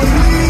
for me.